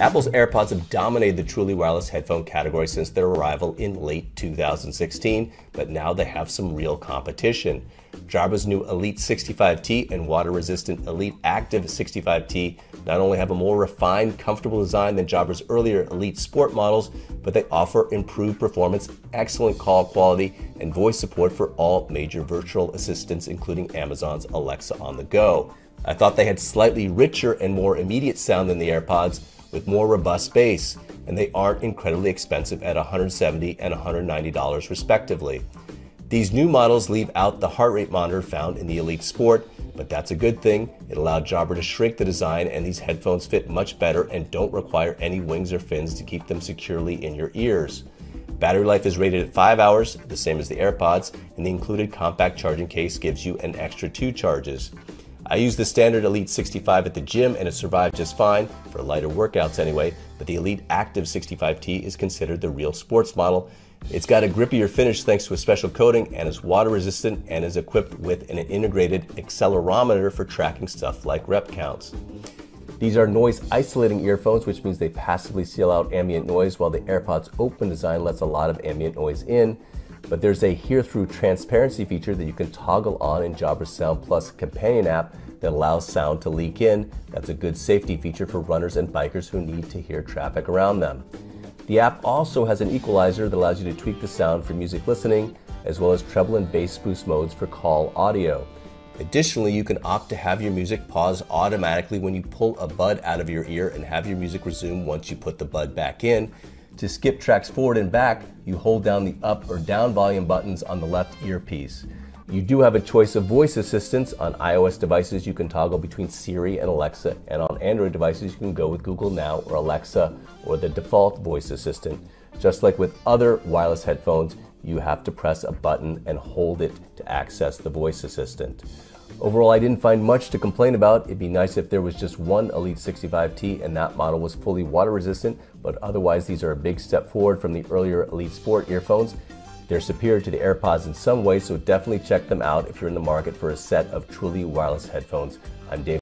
Apple's AirPods have dominated the truly wireless headphone category since their arrival in late 2016, but now they have some real competition. Jabra's new Elite 65T and water resistant Elite Active 65T not only have a more refined, comfortable design than Jabra's earlier Elite Sport models, but they offer improved performance, excellent call quality, and voice support for all major virtual assistants, including Amazon's Alexa on the go. I thought they had slightly richer and more immediate sound than the AirPods, with more robust bass, and they aren't incredibly expensive at 170 and $190 respectively. These new models leave out the heart rate monitor found in the Elite Sport, but that's a good thing. It allowed Jabra to shrink the design, and these headphones fit much better and don't require any wings or fins to keep them securely in your ears. Battery life is rated at 5 hours, the same as the AirPods, and the included compact charging case gives you an extra two charges. I use the standard Elite 65 at the gym and it survived just fine, for lighter workouts anyway, but the Elite Active 65T is considered the real sports model. It's got a grippier finish thanks to a special coating and is water resistant and is equipped with an integrated accelerometer for tracking stuff like rep counts. These are noise isolating earphones, which means they passively seal out ambient noise, while the AirPods open design lets a lot of ambient noise in. But there's a hear through transparency feature that you can toggle on in Jabra Sound Plus companion app that allows sound to leak in. That's a good safety feature for runners and bikers who need to hear traffic around them. The app also has an equalizer that allows you to tweak the sound for music listening, as well as treble and bass boost modes for call audio. Additionally, you can opt to have your music pause automatically when you pull a bud out of your ear and have your music resume once you put the bud back in. To skip tracks forward and back, you hold down the up or down volume buttons on the left earpiece. You do have a choice of voice assistants. On iOS devices, you can toggle between Siri and Alexa, and on Android devices, you can go with Google Now or Alexa or the default voice assistant. Just like with other wireless headphones, you have to press a button and hold it to access the voice assistant. Overall, I didn't find much to complain about. It'd be nice if there was just one Elite 65T and that model was fully water resistant, but otherwise these are a big step forward from the earlier Elite Sport earphones. They're superior to the AirPods in some ways, so definitely check them out if you're in the market for a set of truly wireless headphones. I'm Dave.